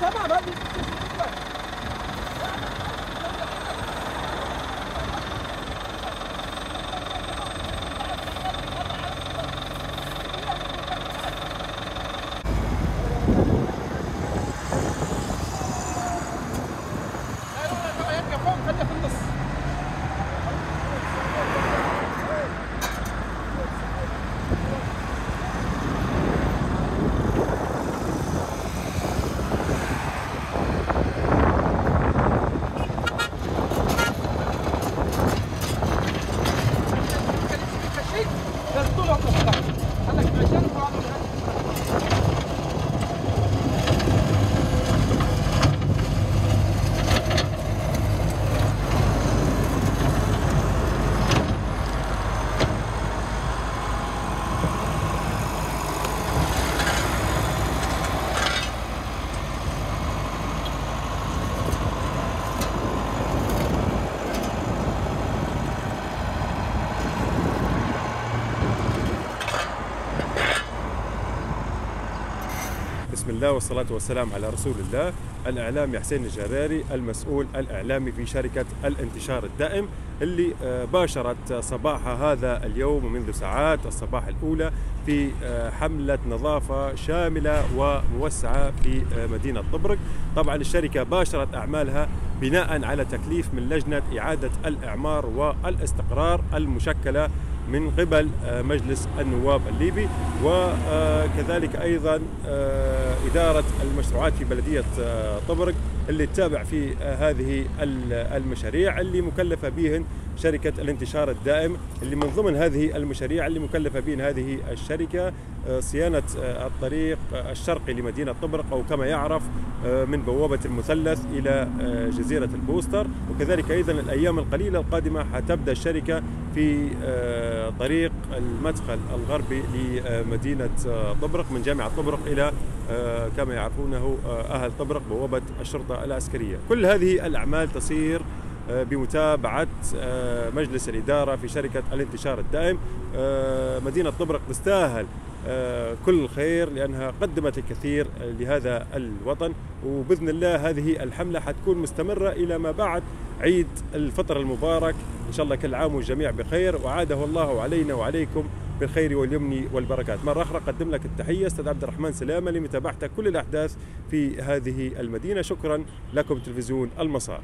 Vai, acaba lá de بسم الله والصلاة والسلام على رسول الله الإعلامي حسين الجراري المسؤول الإعلامي في شركة الانتشار الدائم اللي آه، باشرت صباح هذا اليوم منذ ساعات الصباح الأولى في آه، حملة نظافة شاملة وموسعة في آه، مدينة طبرق. طبعا الشركة باشرت أعمالها بناء على تكليف من لجنة إعادة الإعمار والإستقرار المشكلة من قبل آه، مجلس النواب الليبي وكذلك أيضا آه، إدارة المشروعات في بلدية آه، طبرق اللي تتابع في هذه ال- المشاريع اللي مكلفة بهن شركة الانتشار الدائم اللي من ضمن هذه المشاريع اللي مكلفة بهن هذه الشركة آه، صيانة آه، الطريق آه، الشرقي لمدينة طبرق أو كما يعرف من بوابة المثلث إلى آه، جزيرة البوستر وكذلك أيضا الأيام القليلة القادمة حتبدأ الشركة في طريق المدخل الغربي لمدينة آه، طبرق من جامعة طبرق آه، كما يعرفونه أهل طبرق بوابة الشرطة العسكرية. كل هذه الأعمال تصير آه، بمتابعة آه، مجلس الإدارة في شركة الانتشار الدائم. آه، مدينة طبرق تستاهل كل الخير لأنها قدمت الكثير لهذا الوطن. وبإذن الله هذه الحملة حتكون مستمرة إلى ما بعد عيد الفطر المبارك. إن شاء الله كل عام والجميع بخير. وعاده الله علينا وعليكم بالخير واليمن والبركات. مرة أخرى أقدم لك التحية أستاذ عبد الرحمن سلامة لمتابعتك كل الأحداث في هذه المدينة. شكرا لكم تلفزيون المسار.